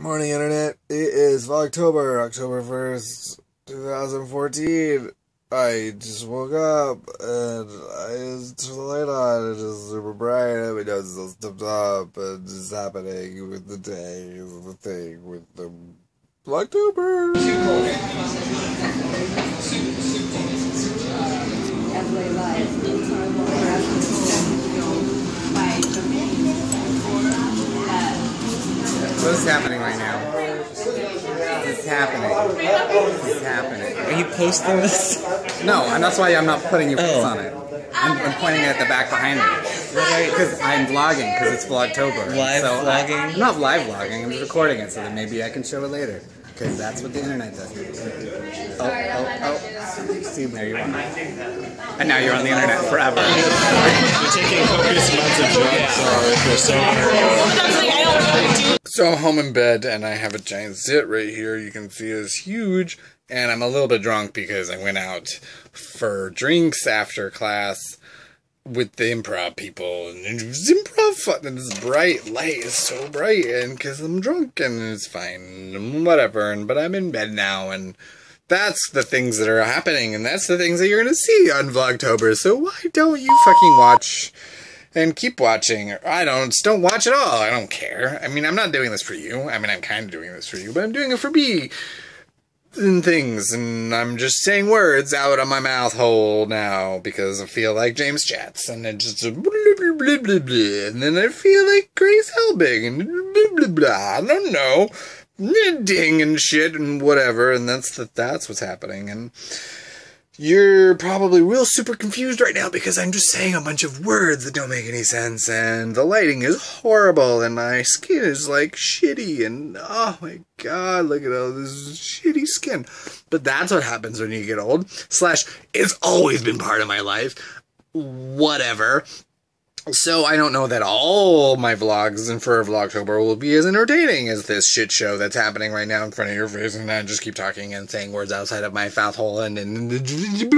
Morning, Internet. It is October, October 1st, 2014. I just woke up and I just turned the light on. It's super bright. My nose is all stuffed up and it's happening with the day, the thing with the October. What is happening right now? This is happening. This is happening. Are you posting this? No, and that's why I'm not putting your face Oh. on it. I'm, I'm pointing it at the back behind me. Because I'm vlogging, because it's Vlogtober. Live so I- vlogging? I'm not live vlogging, I'm just recording it so that maybe I can show it later. Because that's what the internet does. Oh, oh, oh. See, there you are. And now you're on the internet forever. You're taking copious amounts of drugs or if you're sober. So home in bed and I have a giant zit right here. You can see it's huge. And I'm a little bit drunk because I went out for drinks after class with the improv people. And it improv fun. And this bright light is so bright. And because I'm drunk and it's fine. and Whatever. And, but I'm in bed now and that's the things that are happening. And that's the things that you're going to see on Vlogtober. So why don't you fucking watch and keep watching. I don't just don't watch at all. I don't care. I mean, I'm not doing this for you. I mean, I'm kind of doing this for you, but I'm doing it for me and things, and I'm just saying words out of my mouth hole now because I feel like James Chats, and it just blah, blah, blah, blah, blah, and then I feel like Grace Helbig, and blah, blah, blah. I don't know, ding and shit and whatever, and that's the, that's what's happening, and you're probably real super confused right now because I'm just saying a bunch of words that don't make any sense, and the lighting is horrible, and my skin is like shitty, and oh my god, look at all this shitty skin. But that's what happens when you get old. Slash, it's always been part of my life. Whatever. So I don't know that all my vlogs and for Vlogtober will be as entertaining as this shit show that's happening right now in front of your face, and I just keep talking and saying words outside of my mouth hole and. and